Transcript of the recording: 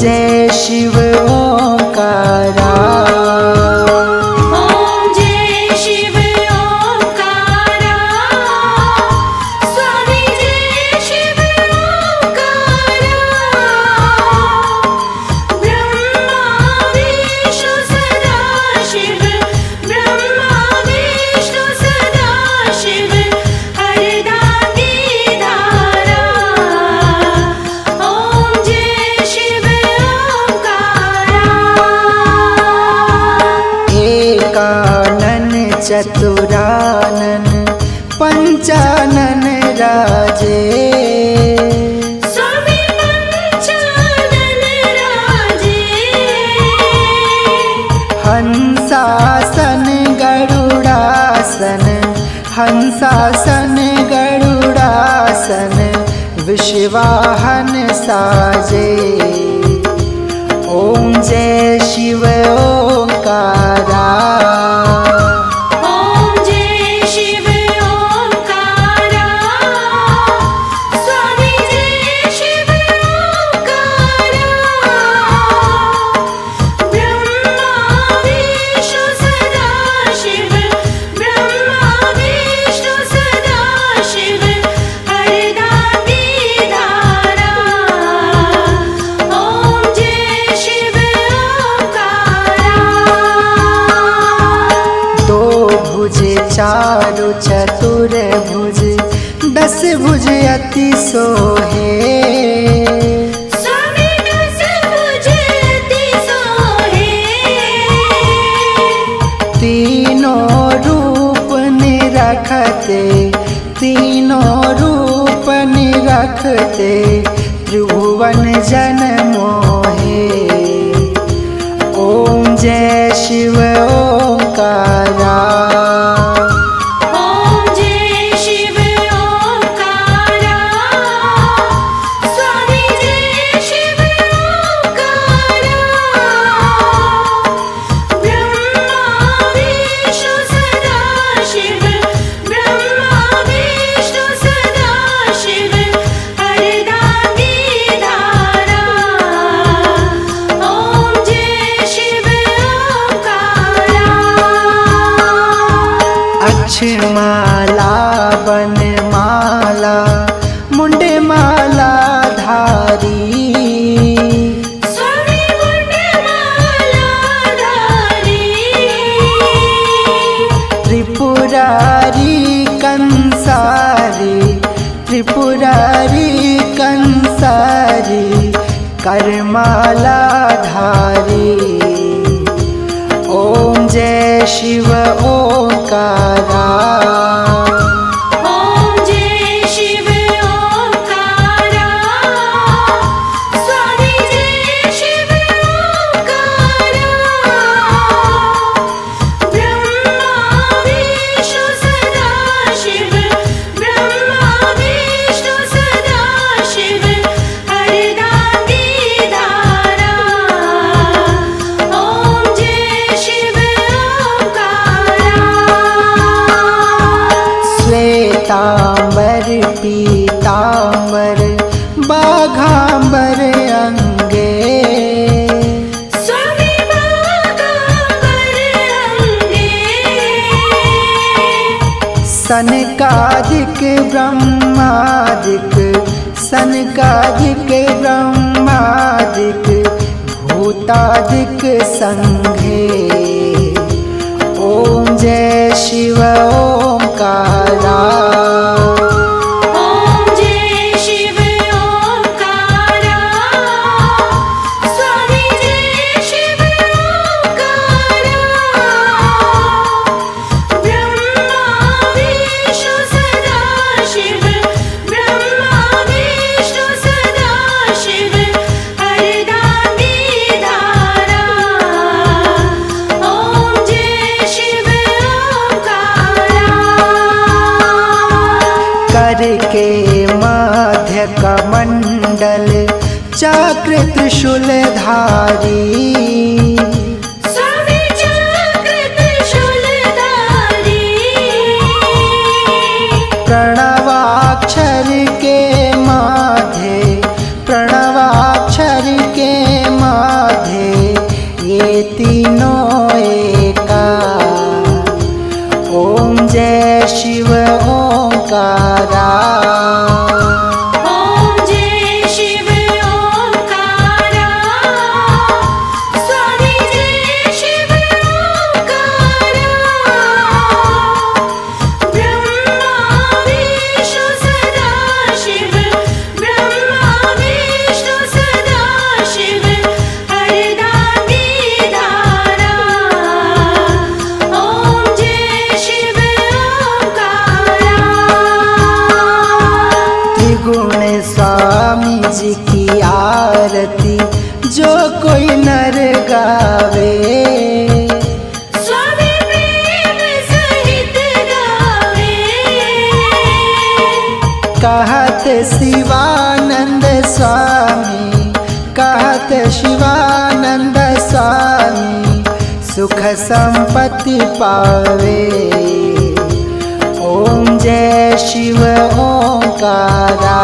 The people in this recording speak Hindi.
जय शिव ओ चतुरानन पञ्चानन राजे। हंसासन गरुडासन हंसासन गरुडासन विश्वाहन साजे। ॐ जय शिव ओङ्कारा जयति सोहे। तीनों रूप निरखते तीनों रूप निरखते त्रिभुवन जन मोहे। त्रिपुरारी कंसारी त्रिपुरारी कंसारी कर्मला धारी ॐ जय शिव ओकारा। घांबर अंगे। स्वामी सनकादिक ब्रह्मादिक सनकादिक ब्रह्मादिक भूतादिक संग। मंडल चक्र त्रिशूलधारी प्रणाम जी की आरती जो कोई नर गावे। कहत शिवानंद स्वामी कहत शिवानंद स्वामी सुख संपत्ति पावे। ओम जय शिव ओंकारा।